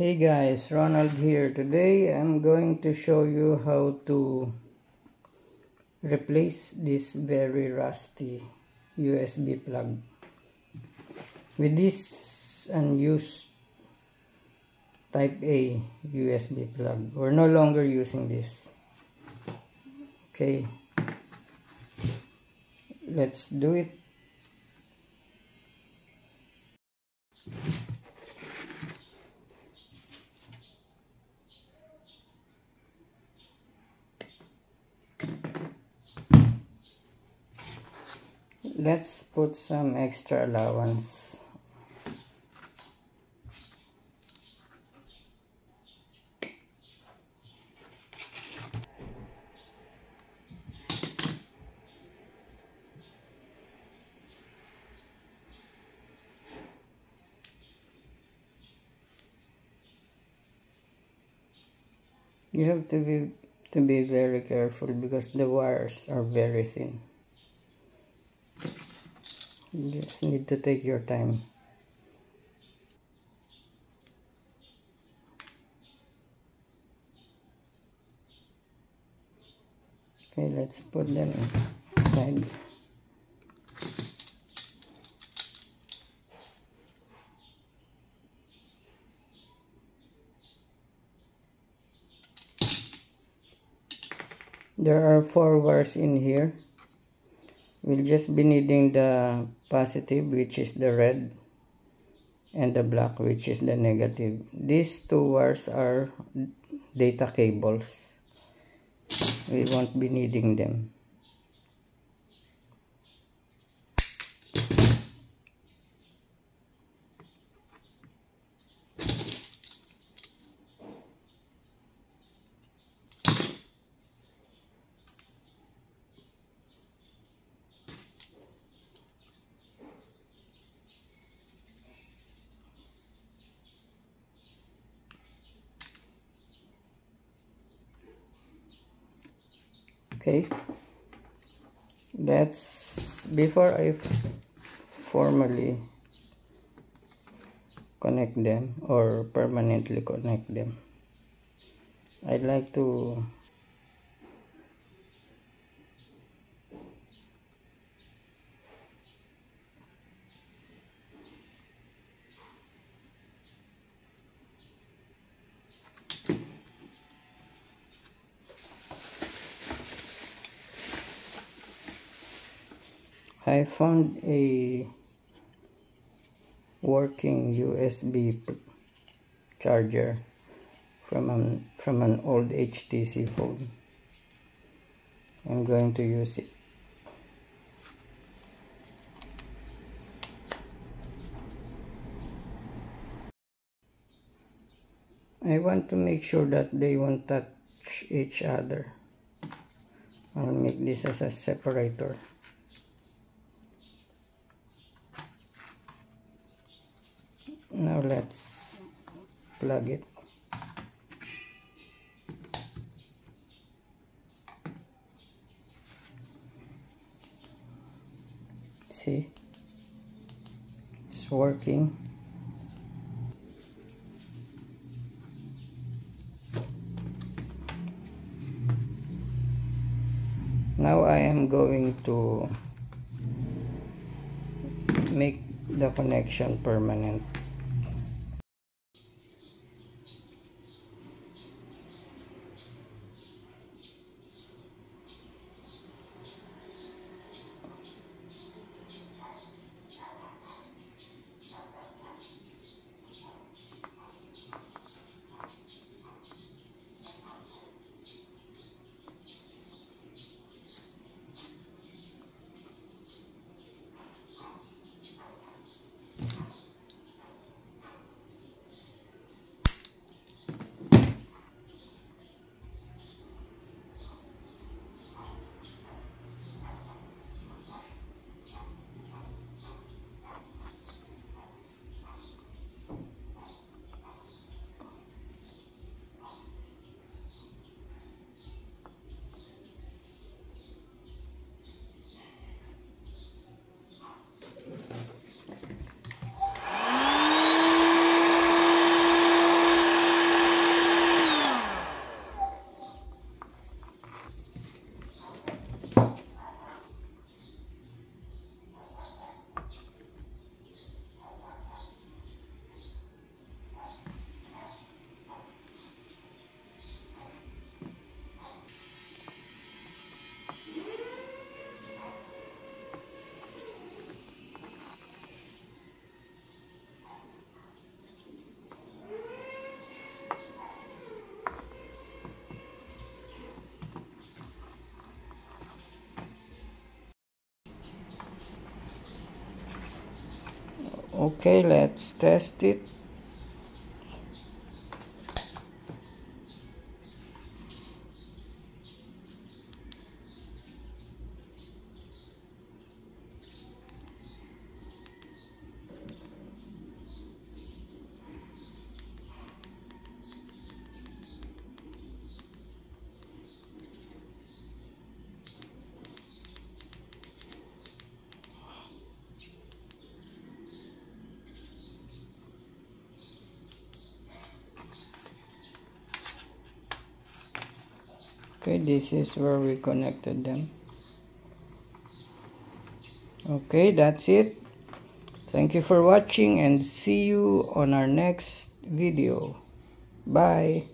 Hey guys, Ronald here. Today I'm going to show you how to replace this very rusty USB plug with this unused type A USB plug. We're no longer using this. Okay. Let's do it. Let's put some extra allowance. You have to be to be very careful because the wires are very thin you just need to take your time. Okay let's put them aside. There are four wires in here we'll just be needing the positive which is the red and the black which is the negative. These two wires are data cables. We won't be needing them okay. That's before I formally connect them or permanently connect them. I'd like to I found a working USB charger from an from an old HTC phone. I'm going to use it. I want to make sure that they won't touch each other. I'll make this as a separator. Now let's plug it. See? It's working. Now I am going to make the connection permanent okay let's test it okay this is where we connected them. Okay that's it. Thank you for watching and see you on our next video. Bye